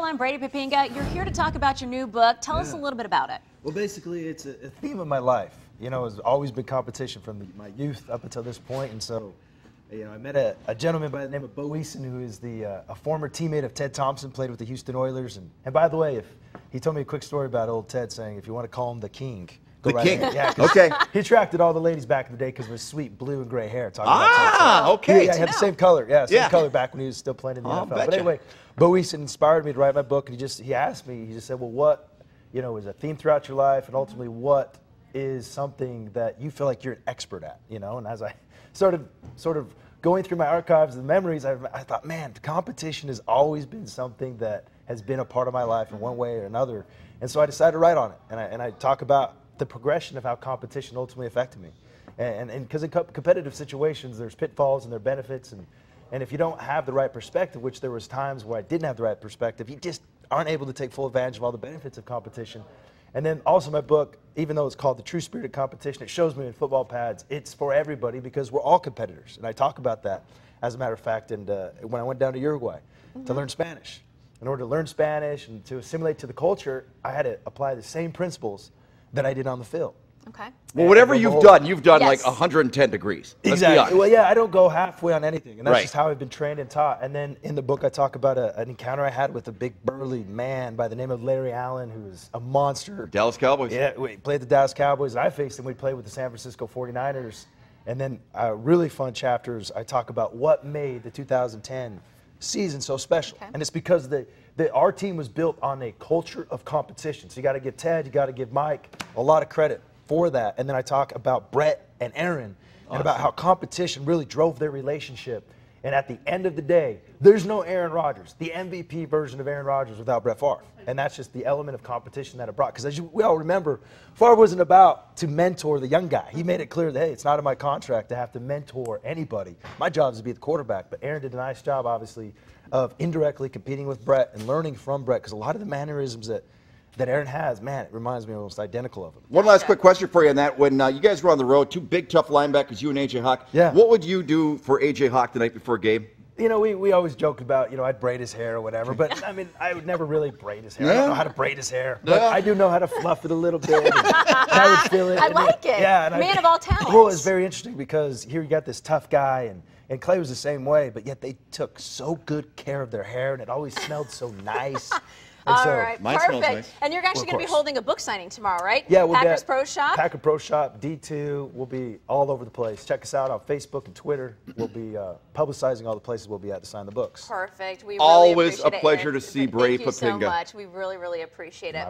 I'm Brady Poppinga. You're here to talk about your new book. Tell us a little bit about it. Well, basically, it's a, a theme of my life. You know, it's always been competition from the, my youth up until this point, and so, you know, I met a, a gentleman by the name of Bo Eason, who is the uh, a former teammate of Ted Thompson, played with the Houston Oilers, and and by the way, if he told me a quick story about old Ted saying, if you want to call him the king. Go The right king. ahead. Yeah, 'cause Okay. He attracted all the ladies back in the day because of his sweet blue and gray hair. Talking Ah, Thompson. okay. Yeah, he had the same color. Yeah, same Yeah. color back when he was still playing in the Oh, NFL. betcha. But anyway, Bo Eason inspired me to write my book, and he just he asked me. He just said, "Well, what, you know, is a theme throughout your life, and ultimately, what is something that you feel like you're an expert at?" You know, and as I started sort of going through my archives and memories, I, I thought, man, competition has always been something that has been a part of my life in one way or another, and so I decided to write on it, and I and I talk about the progression of how competition ultimately affected me, and and because in co- competitive situations, there's pitfalls and there are benefits and. And if you don't have the right perspective, which there was times where I didn't have the right perspective, you just aren't able to take full advantage of all the benefits of competition. And then also my book, even though it's called The True Spirit of Competition, it shows me in football pads, it's for everybody because we're all competitors. And I talk about that, as a matter of fact, and uh, when I went down to Uruguay to learn Spanish. In order to learn Spanish and to assimilate to the culture, I had to apply the same principles that I did on the field. Okay. Well, whatever you've the done, you've done Yes. like 110 degrees. Let's Exactly. honest. Well, yeah, I don't go halfway on anything, and that's Right. just how I've been trained and taught. And then in the book, I talk about a, an encounter I had with a big burly man by the name of Larry Allen, who was a monster. Dallas Cowboys. Yeah, we played the Dallas Cowboys. I faced him. We played with the San Francisco 49ers. And then uh, really fun chapters. I talk about what made the 2010 season so special, Okay. and it's because the, the our team was built on a culture of competition. So you got to give Ted, you got to give Mike a lot of credit for that. And then I talk about Brett and Aaron and about how competition really drove their relationship. And at the end of the day, there's no Aaron Rodgers, the MVP version of Aaron Rodgers without Brett Favre. And that's just the element of competition that it brought. Because as you, we all remember, Favre wasn't about to mentor the young guy. He made it clear that, hey, it's not in my contract to have to mentor anybody. My job is to be the quarterback. But Aaron did a nice job, obviously, of indirectly competing with Brett and learning from Brett. Because a lot of the mannerisms that, that Aaron has, man, it reminds me almost identical of him. One last quick question for you on that. When uh, you guys were on the road, two big, tough linebackers, you and AJ Hawk. Yeah. What would you do for AJ Hawk the night before a game? You know, we, we always joke about, you know, I'd braid his hair or whatever, but I mean, I would never really braid his hair. I Yeah. don't know how to braid his hair, but Yeah. I do know how to fluff it a little bit. and I would feel it. I and like it. Yeah. And Man I, of all talents. Well, it's very interesting because here you got this tough guy, and, and Clay was the same way, but yet they took so good care of their hair, and it always smelled so nice. And All so, right. Mine Perfect. nice. And you're actually Of going to be holding a book signing tomorrow, right? Yeah, we'll Packers be at Pro Shop. Packer Pro Shop, D2. We'll be all over the place. Check us out on Facebook and Twitter. We'll be uh, publicizing all the places we'll be at to sign the books. Perfect. We really Always a appreciate it, pleasure Aaron. to see Bray Thank you so much. We really, really appreciate it.